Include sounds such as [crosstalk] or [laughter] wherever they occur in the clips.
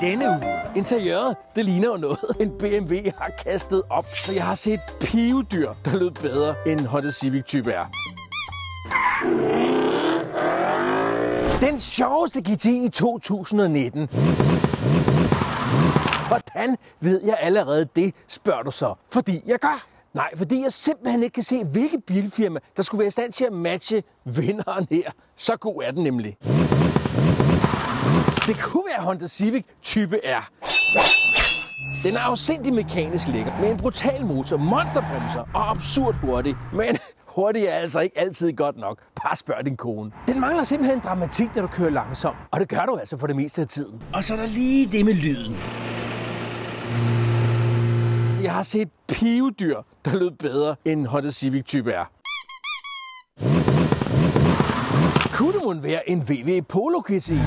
denne uge. Interiøret, det ligner jo noget, [laughs] en BMW har kastet op. Så jeg har set pivedyr, der lød bedre end Honda Civic Type R. Den sjoveste GT i 2019. Hvordan ved jeg allerede det, spørger du så? Fordi jeg gør. Nej, fordi jeg simpelthen ikke kan se, hvilke bilfirma, der skulle være i stand til at matche vinderen her. Så god er den nemlig. Det kunne være Honda Civic Type R. Den er afsindig mekanisk lækker, med en brutal motor, monsterbremser og absurd hurtig. Men [laughs] hurtig er altså ikke altid godt nok. Bare spørg din kone. Den mangler simpelthen dramatik, når du kører langsomt. Og det gør du altså for det meste af tiden. Og så er der lige det med lyden. Jeg har set pivedyr, der lød bedre end Honda Civic Type R. Kunne det være en VW Polo GTI?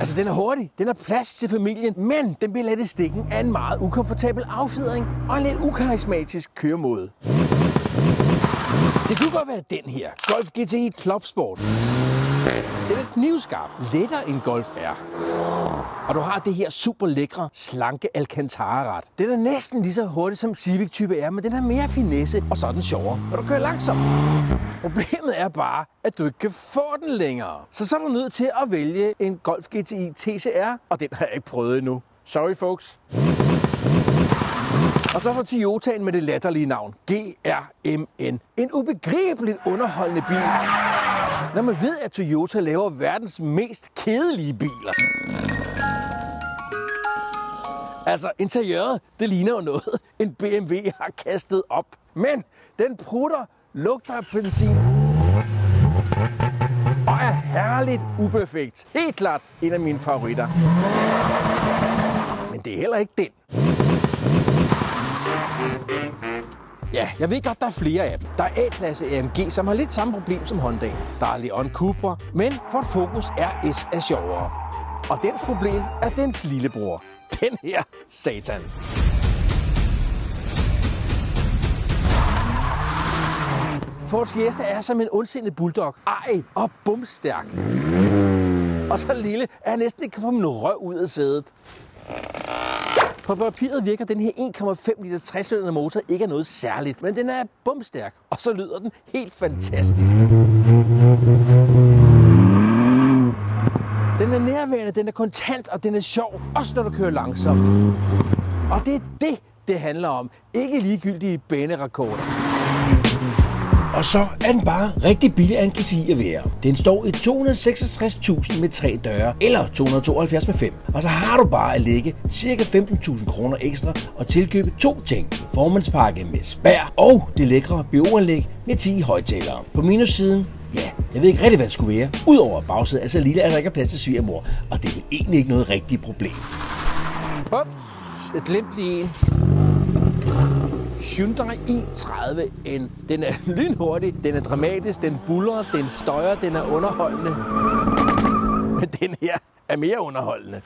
Altså, den er hurtig, den har plads til familien, men den bliver let i stikken af en meget ukomfortabel affjedring og en lidt ukarismatisk køremåde. Det kunne godt være den her, Golf GTI Club Sport. Den er knivskarp, lettere end Golf R. Og du har det her super lækre, slanke Alcantara-ret. Den er næsten lige så hurtig som Civic Type R, men den har mere finesse, og så er den sjovere, når du kører langsomt. Problemet er bare, at du ikke kan få den længere. Så så er du nødt til at vælge en Golf GTI TCR, og den har jeg ikke prøvet endnu. Sorry folks. Og så får Toyotaen med det latterlige navn, GRMN. En ubegribeligt underholdende bil. Når man ved, at Toyota laver verdens mest kedelige biler. Altså, interiøret, det ligner jo noget, en BMW har kastet op. Men den prutter, lugter af benzin og er herligt uperfekt. Helt klart en af mine favoritter. Men det er heller ikke den. Ja, jeg ved godt, der er flere af dem. Der er A-klasse AMG, som har lidt samme problem som Honda. Der er Leon Cupra, men Ford Focus RS er sjovere. Og dens problem er dens lillebror. Den her satan. Ford Fiesta er som en ondsindet bulldog. Ej, og bumstærk. Og så lille, at jeg næsten ikke kan få min røv ud af sædet. På papiret virker den her 1,5 liter 60 motor ikke er noget særligt, men den er bumstærk, og så lyder den helt fantastisk. Den er nærværende, den er kontant, og den er sjov, også når du kører langsomt. Og det er det, det handler om. Ikke ligegyldige banerekorder. Og så er den bare rigtig billig af en GTI at være. Den står i 266.000 med tre døre, eller 272 med fem. Og så har du bare at lægge ca. 15.000 kroner ekstra og tilkøbe to ting. Performancepakke med spær og det lækre bioanlæg med 10 højtalere. På minussiden Ja, jeg ved ikke rigtig, hvad det skulle være. Udover bagsædet er så lille, at der ikke er plads til svigermor. Og det er vel egentlig ikke noget rigtigt problem. Ups, et glimt en. Hyundai i30N. Den er [laughs] lynhurtig, den er dramatisk, den buller, den støjer, den er underholdende. Men den her er mere underholdende.